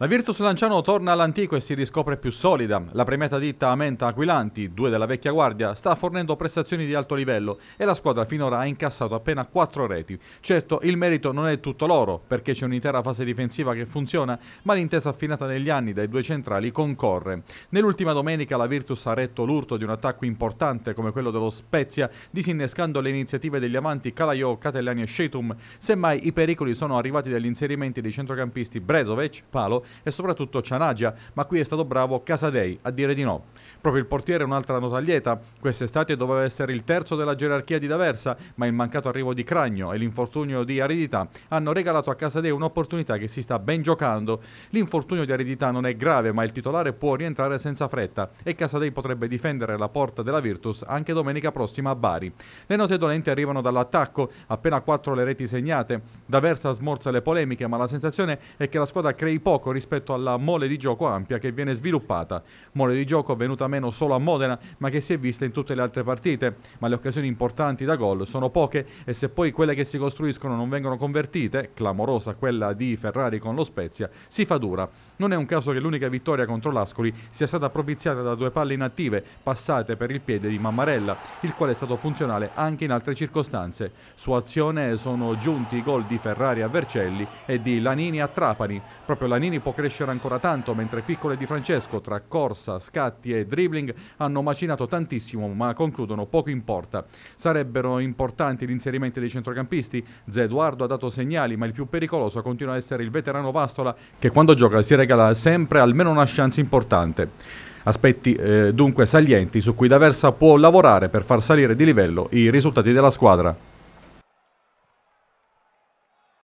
La Virtus Lanciano torna all'antico e si riscopre più solida. La premiata ditta Amenta Aquilanti, due della vecchia guardia, sta fornendo prestazioni di alto livello e la squadra finora ha incassato appena quattro reti. Certo, il merito non è tutto loro, perché c'è un'intera fase difensiva che funziona, ma l'intesa affinata negli anni dai due centrali concorre. Nell'ultima domenica la Virtus ha retto l'urto di un attacco importante come quello dello Spezia, disinnescando le iniziative degli avanti Calaiò, Catellani e Shetum. Semmai i pericoli sono arrivati dagli inserimenti dei centrocampisti Brezovic, Palo e soprattutto Cianagia, ma qui è stato bravo Casadei a dire di no. Proprio il portiere è un'altra nota lieta. Quest'estate doveva essere il terzo della gerarchia di D'Aversa, ma il mancato arrivo di Cragno e l'infortunio di Aridità hanno regalato a Casadei un'opportunità che si sta ben giocando. L'infortunio di Aridità non è grave, ma il titolare può rientrare senza fretta e Casadei potrebbe difendere la porta della Virtus anche domenica prossima a Bari. Le note dolenti arrivano dall'attacco, appena quattro le reti segnate. D'Aversa smorza le polemiche, ma la sensazione è che la squadra crei poco rispetto alla mole di gioco ampia che viene sviluppata. Mole di gioco venuta meno solo a Modena, ma che si è vista in tutte le altre partite. Ma le occasioni importanti da gol sono poche e se poi quelle che si costruiscono non vengono convertite, clamorosa quella di Ferrari con lo Spezia, si fa dura. Non è un caso che l'unica vittoria contro l'Ascoli sia stata propiziata da due palle inattive passate per il piede di Mammarella, il quale è stato funzionale anche in altre circostanze. Su azione sono giunti i gol di Ferrari a Vercelli e di Lanini a Trapani. Proprio Lanini può crescere ancora tanto, mentre piccole di Francesco tra corsa, scatti e dribbling hanno macinato tantissimo, ma concludono poco importa. Sarebbero importanti gli inserimenti dei centrocampisti. Zé Eduardo ha dato segnali, ma il più pericoloso continua a essere il veterano Vastola, che quando gioca si regala sempre almeno una chance importante. Aspetti eh, dunque salienti su cui D'Aversa può lavorare per far salire di livello i risultati della squadra.